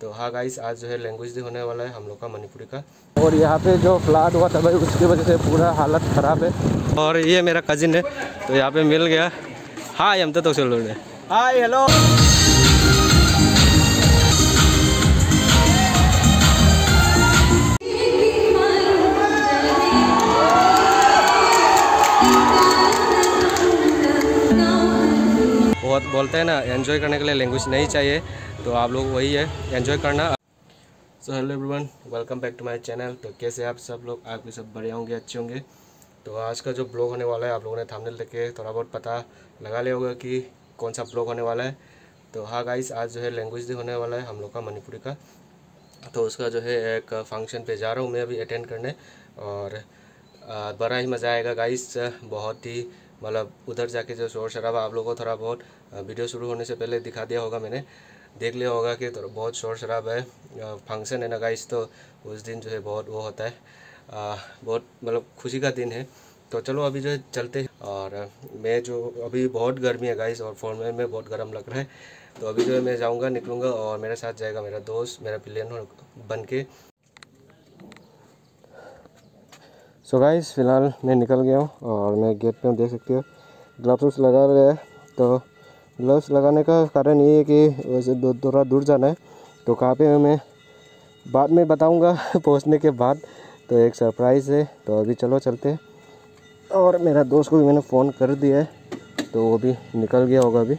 तो हाँ गाइस आज जो है लैंग्वेज डे होने वाला है हम लोग का मणिपुरी का। और यहाँ पे जो फ्लाट हुआ था भाई उसकी वजह से पूरा हालत ख़राब है। और ये मेरा कजिन है तो यहाँ पे मिल गया। हाँ हम तो तो चलो हाय हेलो बोलते हैं ना एंजॉय करने के लिए लैंग्वेज नहीं चाहिए तो आप लोग वही है एंजॉय करना। So hello everyone welcome back to my channel तो कैसे आप सब लोग? आप भी सब बढ़िया होंगे, अच्छे होंगे। तो आज का जो ब्लॉग होने वाला है, आप लोगों ने थामने देख, थोड़ा बहुत पता लगा लिया होगा कि कौन सा ब्लॉग होने वाला है। तो हाँ गाइस आज जो है लैंग्वेज डे होने वाला है हम लोग का, मणिपुरी का। तो उसका जो है एक फ़ंक्शन पे जा रहा हूँ मैं अभी अटेंड करने, और बड़ा ही मज़ा आएगा गाइस बहुत ही मतलब उधर जाके जो शोर शराबा आप लोगों को थोड़ा बहुत वीडियो शुरू होने से पहले दिखा दिया होगा मैंने। देख लिया होगा कि तो बहुत शोर शराबा है। फ़ंक्शन है ना गाइस तो उस दिन जो है बहुत वो होता है। आ, बहुत मतलब खुशी का दिन है। तो चलो अभी जो है चलते हैं। और मैं जो अभी बहुत गर्मी है गाइस और फ़ोन में में बहुत गर्म लग रहा है। तो अभी जो है मैं जाऊँगा निकलूँगा और मेरे साथ जाएगा मेरा दोस्त मेरा प्लेन बन के सो गाइस फ़िलहाल मैं निकल गया हूँ और मैं गेट पे देख सकते हो। ग्लव्स लगा रहे हैं तो ग्लव्स लगाने का कारण ये है कि वैसे थोड़ा दूर जाना है तो कहाँ पे मैं? बाद में बताऊँगा, पहुँचने के बाद। तो एक सरप्राइज़ है तो अभी चलो चलते और मेरा दोस्त को भी मैंने फ़ोन कर दिया है तो वो भी निकल गया होगा अभी।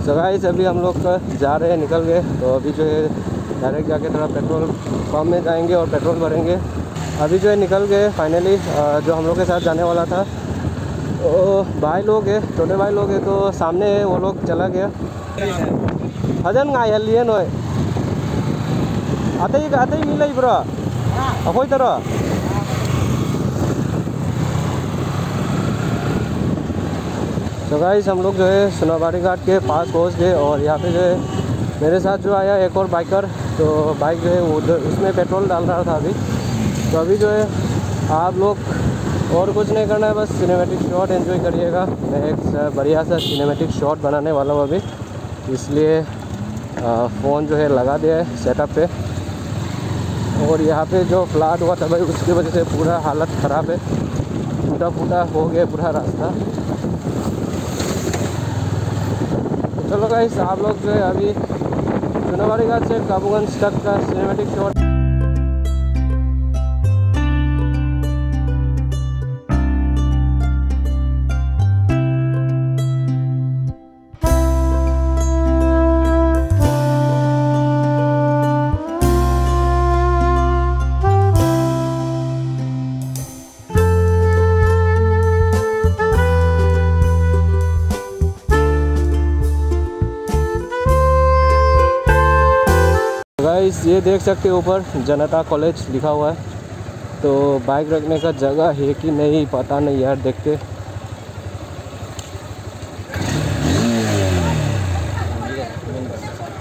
हाँ so guys अभी हम लोग जा रहे हैं निकल गए। तो अभी जो है डायरेक्ट जाके थोड़ा पेट्रोल पंप में जाएँगे और पेट्रोल भरेंगे। अभी जो है निकल गए फाइनली जो हम लोग के साथ जाने वाला था। वो भाई लोग है छोटे भाई लोग है तो सामने है वो लोग चला गया। हजन ngai लिए नोय आते ही आते ही मिले ब्रो। अकोई तरह? तो गाइस हम लोग जो है सोनाबाड़ी घाट के पास पहुँच गए और यहाँ पे जो है मेरे साथ जो आया एक और बाइकर तो बाइक जो है उधर- उसमें पेट्रोल डाल रहा था अभी। तो अभी जो है आप लोग और कुछ नहीं करना है, बस सिनेमेटिक शॉट एंजॉय करिएगा। मैं एक बढ़िया सा सिनेमेटिक शॉट बनाने वाला हूँ अभी। इसलिए फ़ोन जो है लगा दिया है सेटअप पे। और यहाँ पे जो फ्लाट हुआ था भाई, उसकी वजह से पूरा हालत ख़राब है। टूटा फूटा हो गया पूरा रास्ता। चलो गाइस आप लोग जो है अभी सोनाबाड़ी घाट से काबूगंज तक का सिनेमेटिक शॉट ये देख सकते हो ऊपर, जनता कॉलेज लिखा हुआ है। तो बाइक रखने का जगह है कि नहीं, पता नहीं यार, देखते।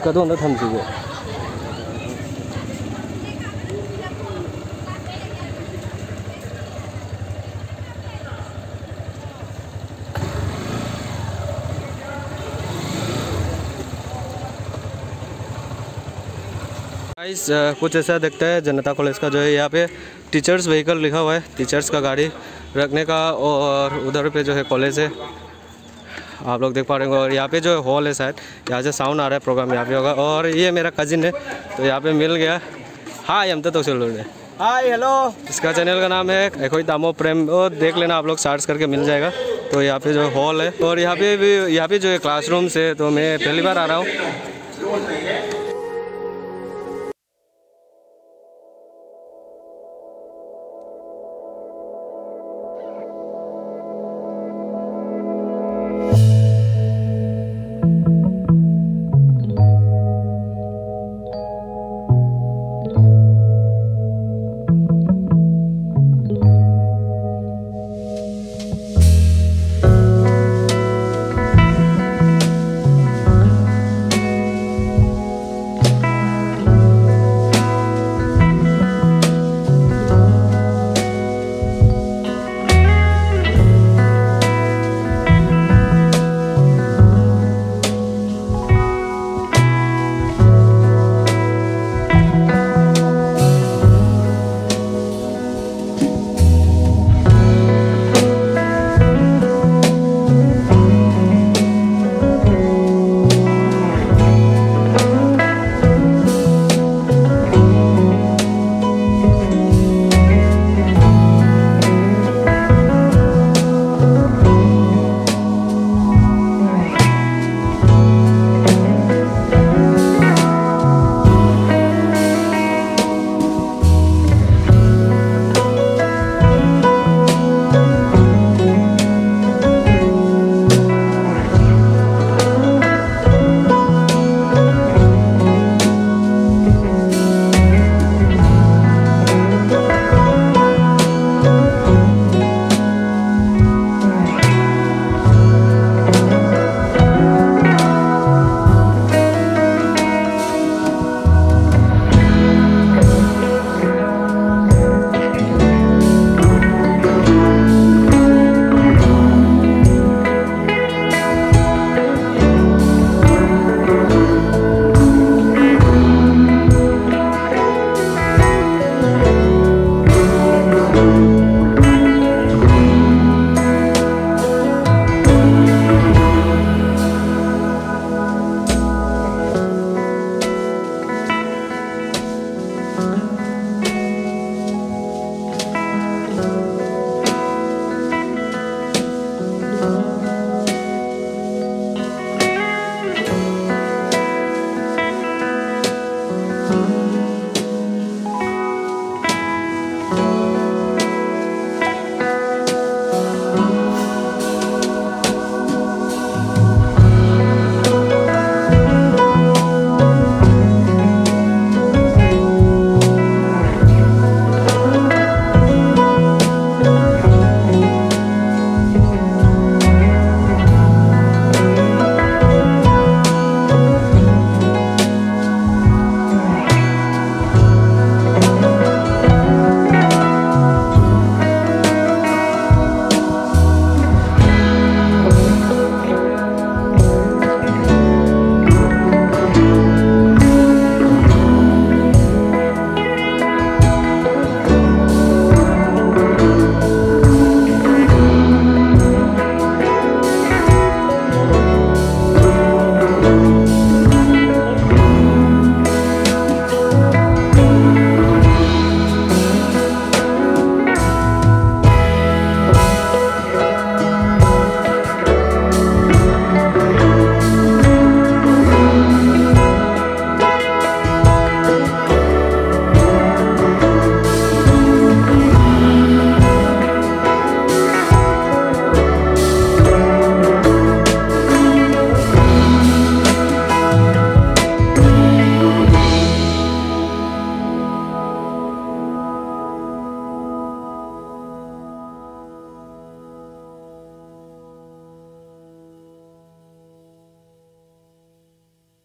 कदों थम सीगे गाइस कुछ ऐसा दिखता है जनता कॉलेज का जो है यहाँ पे टीचर्स व्हीकल लिखा हुआ है टीचर्स का गाड़ी रखने का और उधर पे जो है कॉलेज है। आप लोग देख पा रहे होंगे और यहाँ पे जो है हॉल है शायद यहाँ से साउंड आ रहा है प्रोग्राम यहाँ पे होगा। और ये मेरा कजिन है तो यहाँ पे मिल गया। हाँ हम तो चलो हाय हेलो इसका चैनल का नाम है एकोई दामो प्रेम वो देख लेना आप लोग सर्च करके मिल जाएगा। तो यहाँ पे जो हॉल है और यहाँ पे भी यहाँ पे जो है क्लासरूम्स है तो मैं पहली बार आ रहा हूँ।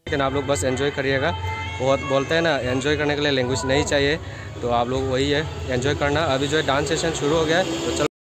लेकिन आप लोग बस एंजॉय करिएगा। बहुत बोलते हैं ना एंजॉय करने के लिए लैंग्वेज नहीं चाहिए तो आप लोग वही है एंजॉय करना। अभी जो है डांस सेशन शुरू हो गया है तो चलो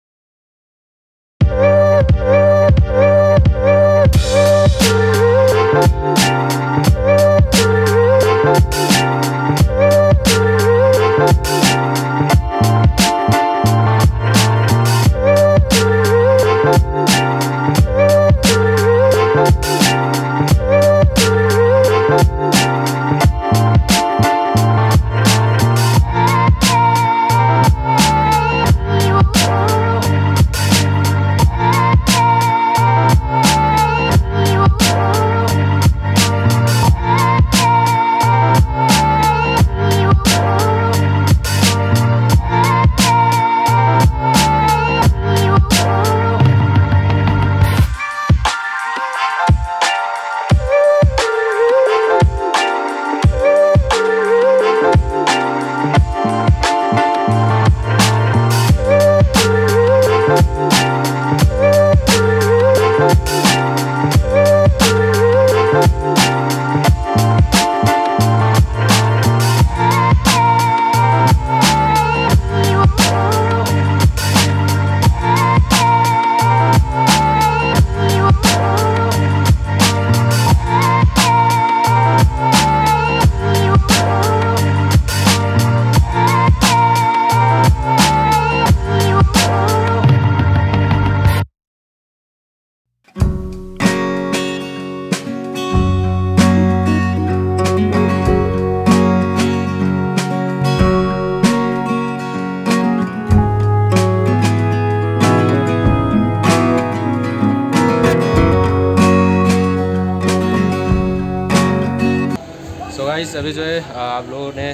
अभी जो है आप लोगों ने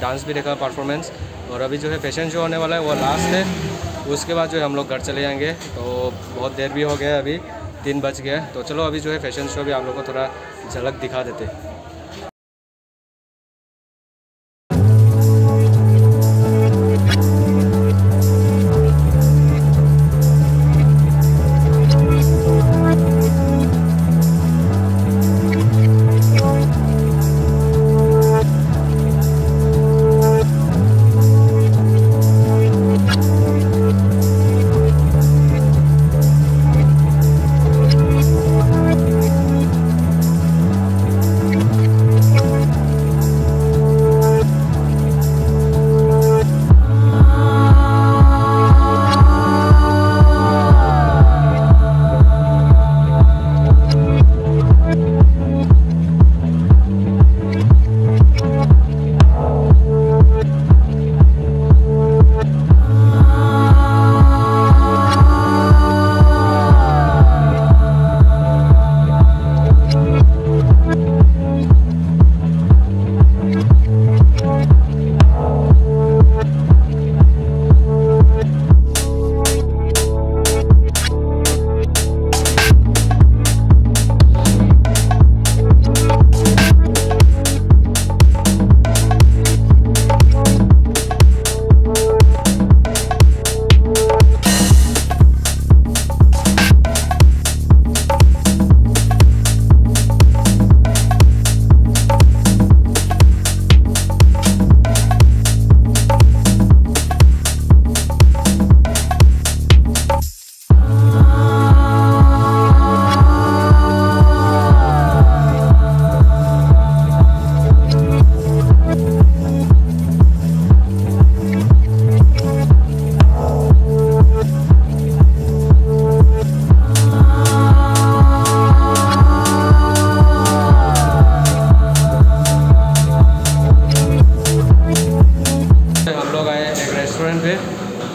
डांस भी देखा परफॉर्मेंस और अभी जो है फ़ैशन शो होने वाला है, वो लास्ट है। उसके बाद जो है हम लोग घर चले जाएँगे। तो बहुत देर भी हो गया अभी तीन बज गया तो चलो अभी जो है फ़ैशन शो भी आप लोग को थोड़ा झलक दिखा देते।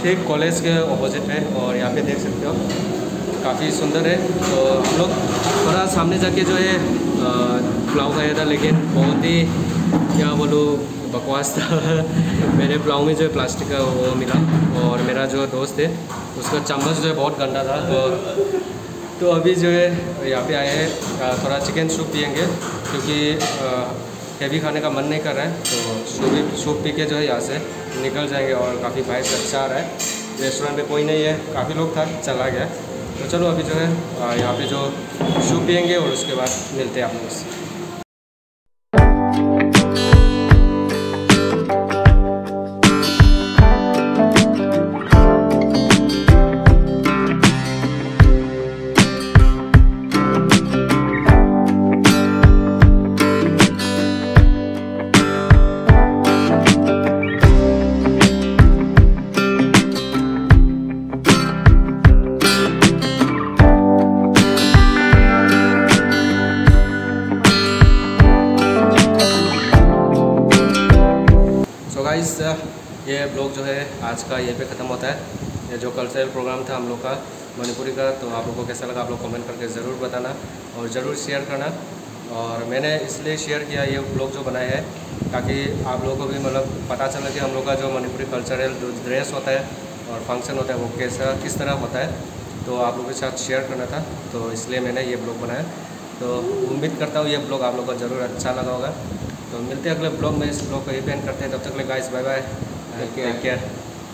हैं कॉलेज के ऑपोजिट है और यहाँ पे देख सकते हो। काफ़ी सुंदर है तो हम लोग थोड़ा सामने जाके जो है पुलाव खाया था, लेकिन बहुत ही, क्या बोलूँ, बकवास था। मेरे पुलाव में जो है प्लास्टिक का वो मिला और मेरा जो दोस्त है, उसका चम्मच जो है बहुत गंदा था तो तो अभी जो है, यहाँ पे आए हैं। थोड़ा चिकन सूप पियेंगे क्योंकि हैवी खाने का मन नहीं कर रहा है तो सूप सूप पी के जो है यहाँ से निकल जाएँगे और काफ़ी से अच्छा आ रहा है। रेस्टोरेंट में कोई नहीं है, काफ़ी लोग था, चला गया। तो चलो अभी जो है यहाँ पे जो सूप पियेंगे और उसके बाद मिलते हैं आप लोग से कल्चरल प्रोग्राम था हम लोग का मणिपुरी का तो आप लोग को कैसा लगा आप लोग कमेंट करके ज़रूर बताना और ज़रूर शेयर करना। और मैंने इसलिए शेयर किया ये ब्लॉग जो बनाया है ताकि आप लोगों को भी मतलब पता चले कि हम लोग का जो मणिपुरी कल्चरल जो ड्रेस होता है और फ़ंक्शन होता है वो कैसा किस तरह होता है। तो आप लोगों के साथ शेयर करना था तो इसलिए मैंने ये ब्लॉग बनाया। तो उम्मीद करता हूँ ये ब्लॉग आप लोग को ज़रूर अच्छा लगा होगा। तो मिलते हैं अगले ब्लॉग में इस ब्लॉग को यही पेंट करते हैं। तब तक ले guys bye bye take care